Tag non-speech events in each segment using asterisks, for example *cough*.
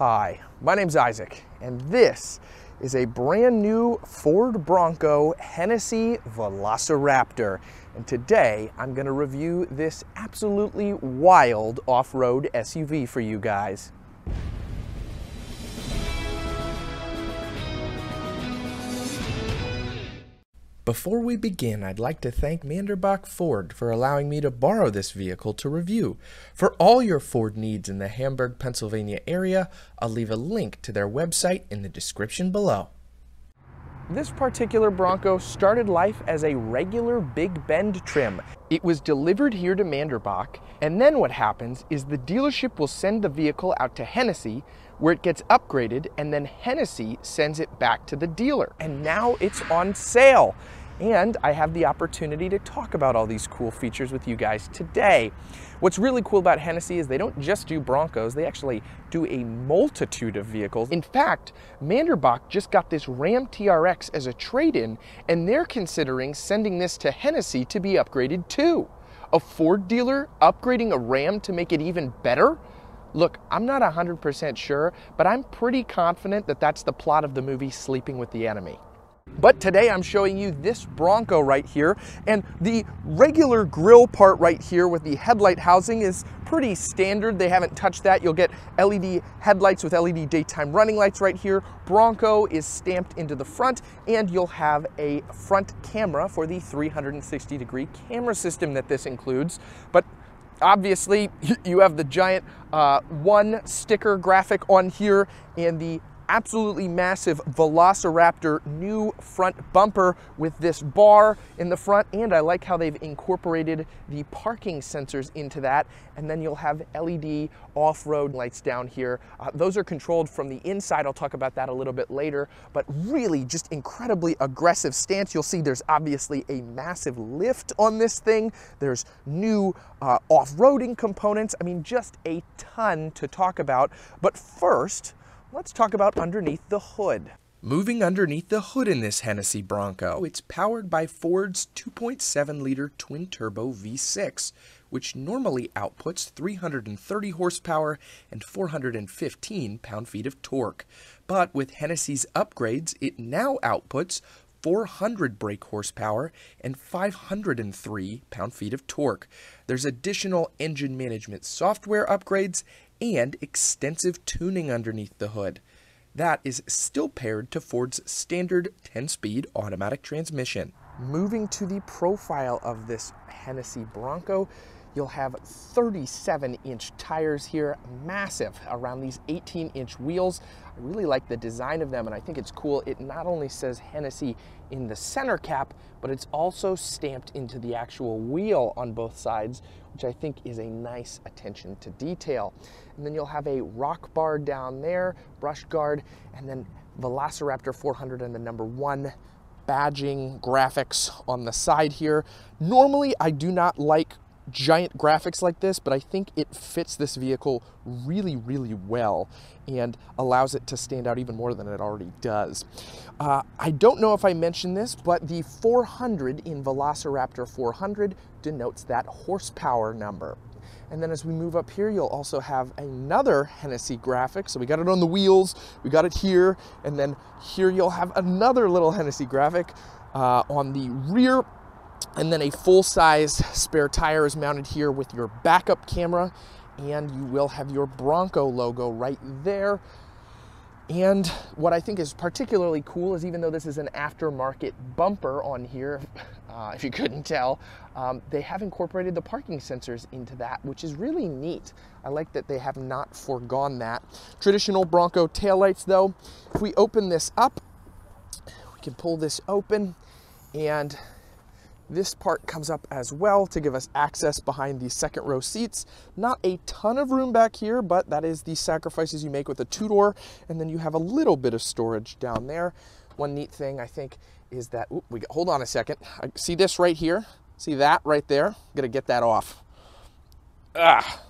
Hi, my name's Isaac, and this is a brand new Ford Bronco Hennessy Velociraptor. And today I'm going to review this absolutely wild off-road SUV for you guys. Before we begin, I'd like to thank Manderbach Ford for allowing me to borrow this vehicle to review. For all your Ford needs in the Hamburg, Pennsylvania area, I'll leave a link to their website in the description below. This particular Bronco started life as a regular Big Bend trim. It was delivered here to Manderbach, and then what happens is the dealership will send the vehicle out to Hennessy, where it gets upgraded, and then Hennessy sends it back to the dealer. And now it's on sale and I have the opportunity to talk about all these cool features with you guys today. What's really cool about Hennessy is they don't just do Broncos, they actually do a multitude of vehicles. In fact, Manderbach just got this Ram TRX as a trade-in, and they're considering sending this to Hennessy to be upgraded too. A Ford dealer upgrading a Ram to make it even better? Look, I'm not 100% sure, but I'm pretty confident that that's the plot of the movie Sleeping with the Enemy. But today I'm showing you this Bronco right here and the regular grill part right here with the headlight housing is pretty standard. They haven't touched that. You'll get LED headlights with LED daytime running lights right here. Bronco is stamped into the front and you'll have a front camera for the 360 degree camera system that this includes. But obviously *laughs* you have the giant uh, one sticker graphic on here and the absolutely massive Velociraptor new front bumper with this bar in the front and I like how they've incorporated the parking sensors into that and then you'll have LED off-road lights down here. Uh, those are controlled from the inside. I'll talk about that a little bit later but really just incredibly aggressive stance. You'll see there's obviously a massive lift on this thing. There's new uh, off-roading components. I mean just a ton to talk about but first let's talk about underneath the hood. Moving underneath the hood in this Hennessy Bronco, it's powered by Ford's 2.7 liter twin turbo V6, which normally outputs 330 horsepower and 415 pound feet of torque. But with Hennessy's upgrades, it now outputs 400 brake horsepower and 503 pound feet of torque. There's additional engine management software upgrades and extensive tuning underneath the hood. That is still paired to Ford's standard 10-speed automatic transmission. Moving to the profile of this Hennessy Bronco, You'll have 37 inch tires here, massive around these 18 inch wheels. I really like the design of them and I think it's cool. It not only says Hennessy in the center cap, but it's also stamped into the actual wheel on both sides, which I think is a nice attention to detail. And then you'll have a rock bar down there, brush guard, and then Velociraptor 400 and the number one badging graphics on the side here. Normally, I do not like giant graphics like this, but I think it fits this vehicle really, really well and allows it to stand out even more than it already does. Uh, I don't know if I mentioned this, but the 400 in Velociraptor 400 denotes that horsepower number. And then as we move up here, you'll also have another Hennessy graphic. So we got it on the wheels, we got it here, and then here you'll have another little Hennessy graphic uh, on the rear and then a full-size spare tire is mounted here with your backup camera and you will have your Bronco logo right there. And what I think is particularly cool is even though this is an aftermarket bumper on here, *laughs* uh, if you couldn't tell, um, they have incorporated the parking sensors into that, which is really neat. I like that they have not foregone that. Traditional Bronco taillights though, if we open this up, we can pull this open and this part comes up as well to give us access behind the second row seats. Not a ton of room back here, but that is the sacrifices you make with a two-door. And then you have a little bit of storage down there. One neat thing I think is that, we hold on a second. I see this right here. See that right there? I'm gonna get that off. Ah,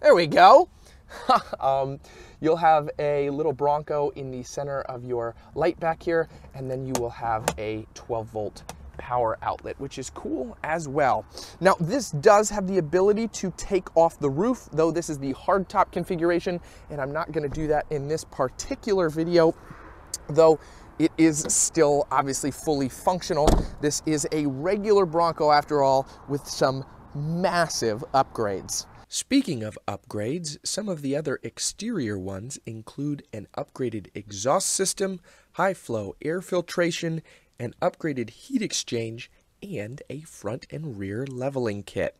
there we go. *laughs* um, you'll have a little Bronco in the center of your light back here, and then you will have a 12 volt power outlet, which is cool as well. Now, this does have the ability to take off the roof, though this is the hardtop configuration, and I'm not gonna do that in this particular video, though it is still obviously fully functional. This is a regular Bronco after all with some massive upgrades. Speaking of upgrades, some of the other exterior ones include an upgraded exhaust system, high flow air filtration, an upgraded heat exchange, and a front and rear leveling kit.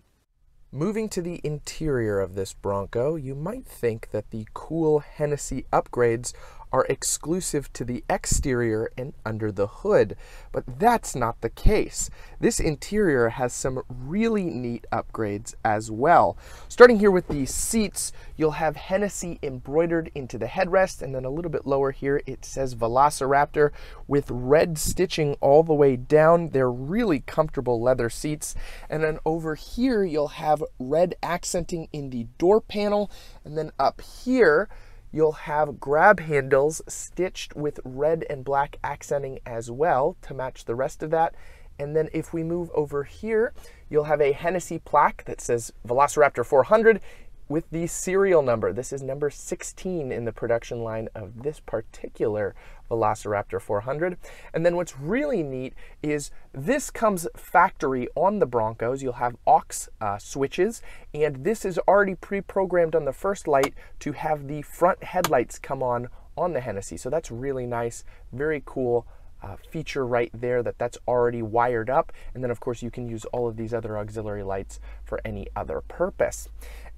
Moving to the interior of this Bronco, you might think that the cool Hennessy upgrades are exclusive to the exterior and under the hood, but that's not the case. This interior has some really neat upgrades as well. Starting here with the seats, you'll have Hennessy embroidered into the headrest, and then a little bit lower here it says Velociraptor with red stitching all the way down. They're really comfortable leather seats. And then over here you'll have red accenting in the door panel, and then up here You'll have grab handles stitched with red and black accenting as well to match the rest of that. And then if we move over here, you'll have a Hennessy plaque that says Velociraptor 400 with the serial number. This is number 16 in the production line of this particular Velociraptor 400. And then what's really neat is this comes factory on the Broncos. You'll have aux uh, switches, and this is already pre-programmed on the first light to have the front headlights come on on the Hennessy. So that's really nice, very cool uh, feature right there that that's already wired up. And then of course you can use all of these other auxiliary lights for any other purpose.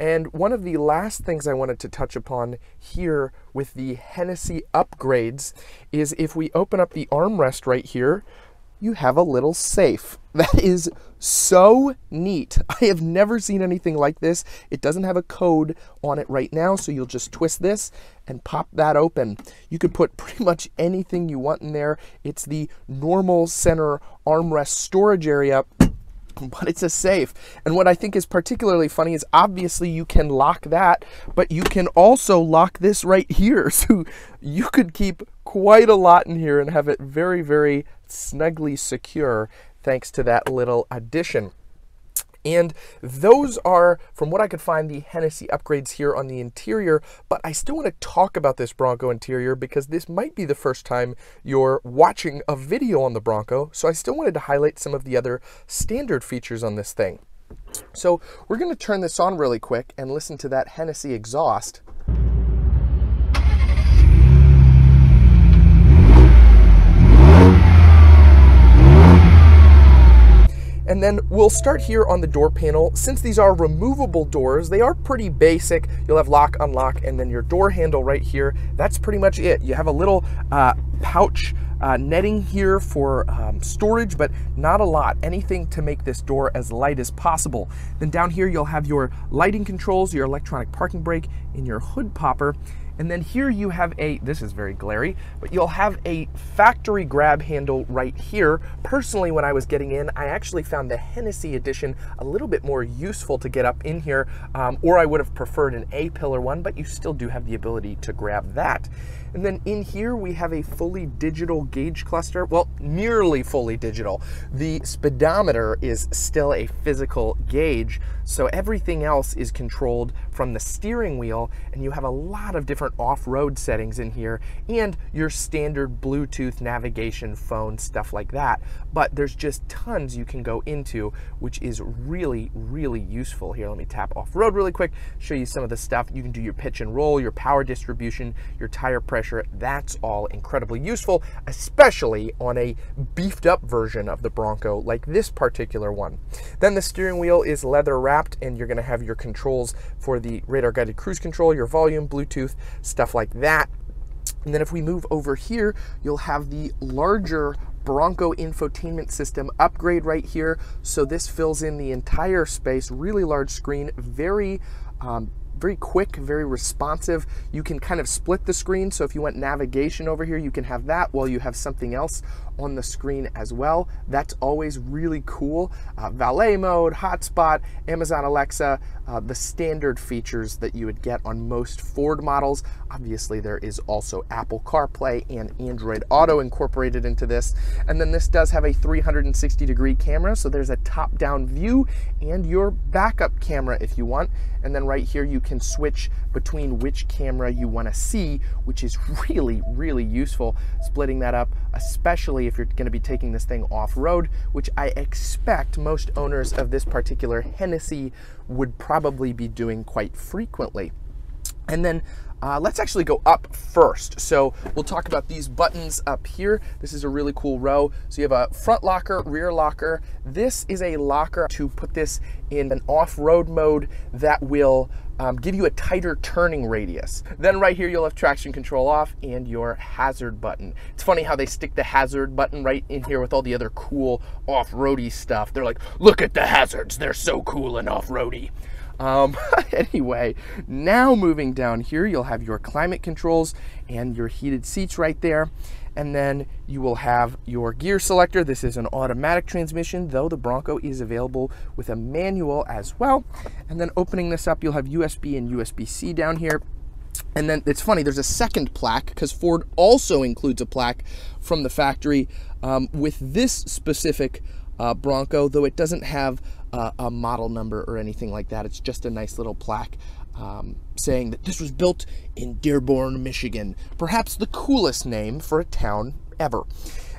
And one of the last things I wanted to touch upon here with the Hennessy upgrades is if we open up the armrest right here, you have a little safe. *laughs* That is so neat. *laughs* I have never seen anything like this. It doesn't have a code on it right now, so you'll just twist this and pop that open. You could put *laughs* pretty much anything you want in there. It's the normal center armrest storage area *laughs* but it's a safe. And what I think is particularly funny is obviously you can lock that, but you can also lock this right here. *laughs* So you could keep quite a lot in here and have it very, very snugly secure thanks to that little addition. And those are, from what I could find, the Hennessy upgrades here on the interior. But I still want to talk about this Bronco interior because this might be the first time you're watching a video on the Bronco. So I still wanted to highlight some of the other standard features on this thing. So we're going to turn this on really quick and listen to that Hennessy exhaust. And then we'll start here on the door panel. Since these are removable doors, they are pretty basic. You'll have lock, unlock, and then your door handle right here. That's pretty much it. You have a little uh, pouch uh, netting here for um, storage, but not a lot. Anything to make this door as light as possible. Then down here, you'll have your lighting controls, your electronic parking brake, and your hood popper. And then here you have a, this is very glary, but you'll have a factory grab handle right here. Personally, when I was getting in, I actually found the Hennessy edition a little bit more useful to get up in here, um, or I would have preferred an A-pillar one, but you still do have the ability to grab that. And then in here, we have a fully digital gauge cluster. Well, nearly fully digital. The speedometer is still a physical gauge, so everything else is controlled from the steering wheel, and you have a lot of different off-road settings in here, and your standard Bluetooth navigation phone, stuff like that. But there's just tons you can go into, which is really, really useful. Here, let me tap off-road really quick, show you some of the stuff. You can do your pitch and roll, your power distribution, your tire pressure, that's all incredibly useful, especially on a beefed up version of the Bronco like this particular one. Then the steering wheel is leather wrapped and you're gonna have your controls for the radar guided cruise control, your volume, Bluetooth, stuff like that. And then if we move over here, you'll have the larger Bronco infotainment system upgrade right here. So this fills in the entire space, really large screen, very um, very quick, very responsive. You can kind of split the screen. So if you want navigation over here, you can have that while you have something else on the screen as well. That's always really cool. Uh, valet mode, hotspot, Amazon Alexa, uh, the standard features that you would get on most Ford models. Obviously, there is also Apple CarPlay and Android Auto incorporated into this. And then this does have a 360 degree camera, so there's a top down view and your backup camera if you want. And then right here, you can switch between which camera you want to see, which is really, really useful, splitting that up, especially if you're going to be taking this thing off road, which I expect most owners of this particular Hennessy would probably be doing quite frequently. And then uh, let's actually go up first. So we'll talk about these buttons up here. This is a really cool row. So you have a front locker, rear locker. This is a locker to put this in an off-road mode that will um, give you a tighter turning radius. Then right here, you'll have traction control off and your hazard button. It's funny how they stick the hazard button right in here with all the other cool off-roady stuff. They're like, look at the hazards. They're so cool and off-roady. Um, *laughs* anyway, now moving down here, you'll have your climate controls and your heated seats right there. And then you will have your gear selector. This is an automatic transmission, though the Bronco is available with a manual as well. And then opening this up, you'll have USB and USB-C down here. And then it's funny, there's a second plaque because Ford also includes a plaque from the factory um, with this specific uh, Bronco, though it doesn't have uh, a model number or anything like that. It's just a nice little plaque um, saying that this was built in Dearborn, Michigan. Perhaps the coolest name for a town ever.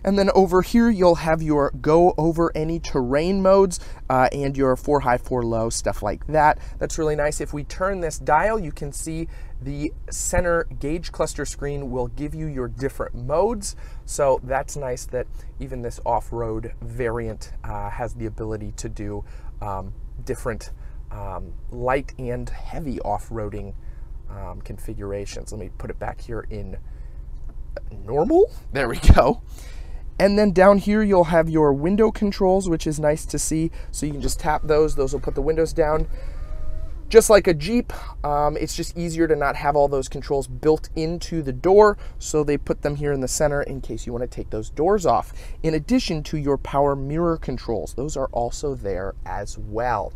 And then over here, you'll have your go over any terrain modes uh, and your four high, four low, stuff like that. That's really nice. If we turn this dial, you can see the center gauge cluster screen will give you your different modes. So that's nice that even this off-road variant uh, has the ability to do um, different um, light and heavy off-roading um, configurations. Let me put it back here in normal. There we go. And then down here, you'll have your window controls, which is nice to see. So you can just tap those. Those will put the windows down. Just like a Jeep, um, it's just easier to not have all those controls built into the door, so they put them here in the center in case you want to take those doors off. In addition to your power mirror controls, those are also there as well.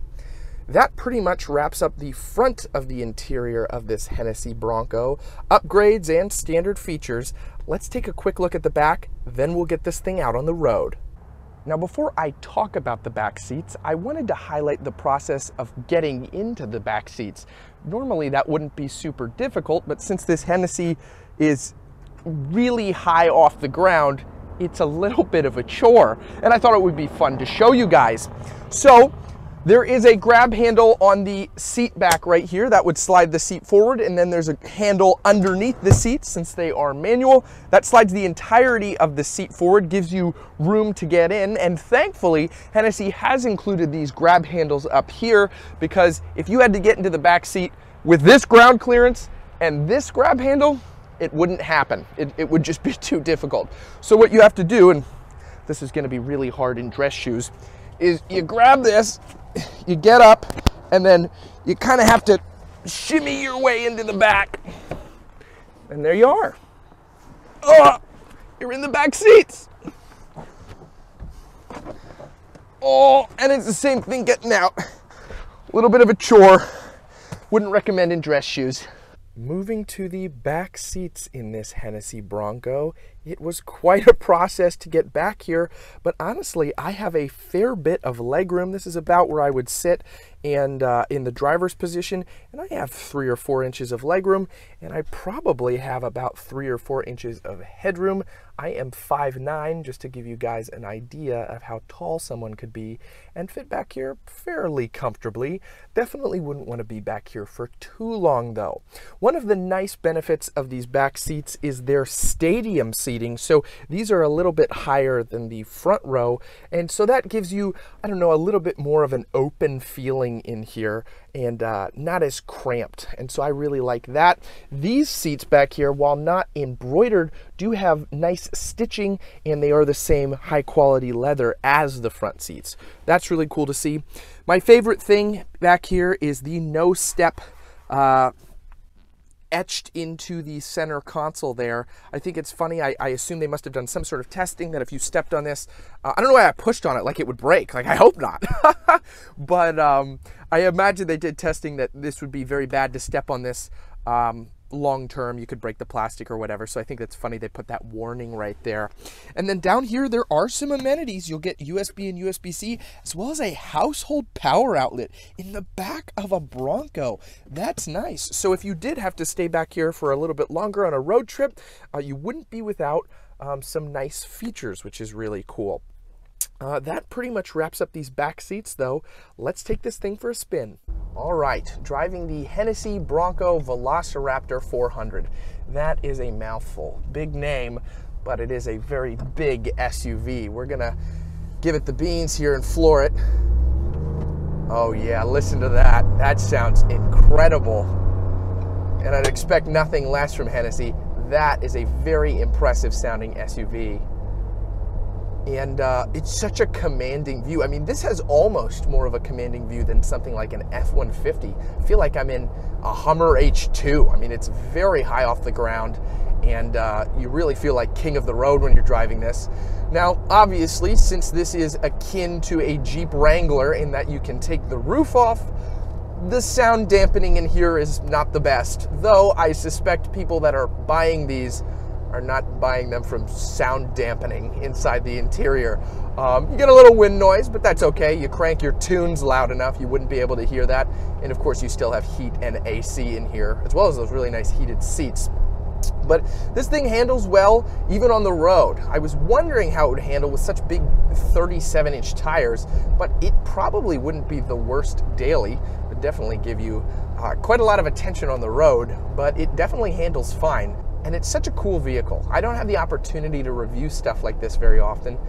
That pretty much wraps up the front of the interior of this Hennessy Bronco. Upgrades and standard features. Let's take a quick look at the back, then we'll get this thing out on the road. Now, before I talk about the back seats, I wanted to highlight the process of getting into the back seats. Normally that wouldn't be super difficult, but since this Hennessy is really high off the ground, it's a little bit of a chore. And I thought it would be fun to show you guys. So there is a grab handle on the seat back right here that would slide the seat forward and then there's a handle underneath the seat since they are manual. That slides the entirety of the seat forward, gives you room to get in and thankfully Hennessy has included these grab handles up here because if you had to get into the back seat with this ground clearance and this grab handle, it wouldn't happen. It, it would just be *laughs* too difficult. So what you have to do, and this is gonna be really hard in dress shoes, is you grab this you get up and then you kind of have to shimmy your way into the back. And there you are. Oh, you're in the back seats. Oh, and it's the same thing getting out. A little bit of a chore. Wouldn't recommend in dress shoes. Moving to the back seats in this Hennessy Bronco, it was quite a process to get back here, but honestly, I have a fair bit of legroom. This is about where I would sit and uh, in the driver's position, and I have three or four inches of legroom, and I probably have about three or four inches of headroom. I am 5'9", just to give you guys an idea of how tall someone could be, and fit back here fairly comfortably. Definitely wouldn't want to be back here for too long, though. One of the nice benefits of these back seats is their stadium seating, so these are a little bit higher than the front row, and so that gives you, I don't know, a little bit more of an open feeling in here and uh, not as cramped. And so I really like that. These seats back here, while not embroidered, do have nice stitching and they are the same high quality leather as the front seats. That's really cool to see. My favorite thing back here is the no step uh, etched into the center console there. I think it's funny. I, I, assume they must have done some sort of testing that if you stepped on this, uh, I don't know why I pushed on it like it would break. Like I hope not. *laughs* but um, I imagine they did testing that this would be very bad to step on this um, long term you could break the plastic or whatever. So i think that's funny they put that warning right there. And then down here there are some amenities. You'll get usb and usb-c as well as a household power outlet in the back of a bronco. That's nice. So if you did have to stay back here for a little bit longer on a road trip uh, you wouldn't be without um, some nice features which is really cool. Uh, that pretty much wraps up these back seats though. Let's take this thing for a spin all right, driving the Hennessy Bronco Velociraptor 400. That is a mouthful. Big name, but it is a very big SUV. We're gonna give it the beans here and floor it. Oh yeah, listen to that. That sounds incredible. And I'd expect nothing less from Hennessy. That is a very impressive sounding SUV and uh, it's such a commanding view. I mean, this has almost more of a commanding view than something like an F-150. I feel like I'm in a Hummer H2. I mean, it's very high off the ground, and uh, you really feel like king of the road when you're driving this. Now, obviously, since this is akin to a Jeep Wrangler in that you can take the roof off, the sound dampening in here is not the best, though I suspect people that are buying these are not buying them from sound dampening inside the interior. Um, you get a little wind noise, but that's okay. You crank your tunes loud enough, you wouldn't be able to hear that. And of course, you still have heat and AC in here, as well as those really nice heated seats. But this thing handles well even on the road. I was wondering how it would handle with such big 37 inch tires, but it probably wouldn't be the worst daily. It would definitely give you uh, quite a lot of attention on the road, but it definitely handles fine. And it's such a cool vehicle. I don't have the opportunity to review stuff like this very often,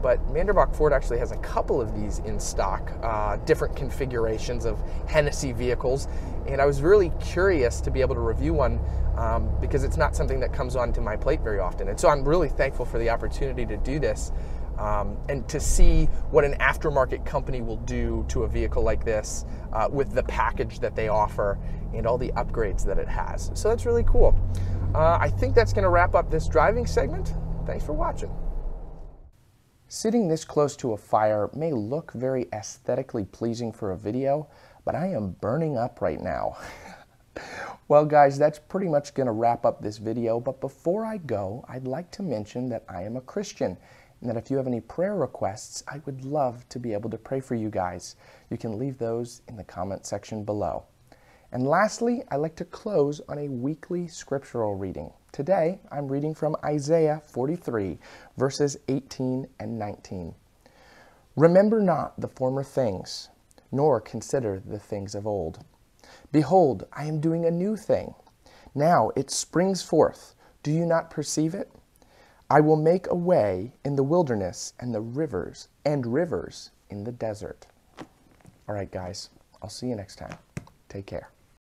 but Manderbach Ford actually has a couple of these in stock, uh, different configurations of Hennessy vehicles. And I was really curious to be able to review one um, because it's not something that comes onto my plate very often. And so I'm really thankful for the opportunity to do this um, and to see what an aftermarket company will do to a vehicle like this uh, with the package that they offer and all the upgrades that it has. So that's really cool. Uh, I think that's going to wrap up this driving segment. Thanks for watching. Sitting this close to a fire may look very aesthetically pleasing for a video, but I am burning up right now. *laughs* well guys, that's pretty much going to wrap up this video, but before I go, I'd like to mention that I am a Christian and that if you have any prayer requests, I would love to be able to pray for you guys. You can leave those in the comment section below. And lastly, I like to close on a weekly scriptural reading. Today, I'm reading from Isaiah 43, verses 18 and 19. Remember not the former things, nor consider the things of old. Behold, I am doing a new thing. Now it springs forth. Do you not perceive it? I will make a way in the wilderness and the rivers and rivers in the desert. All right, guys, I'll see you next time. Take care.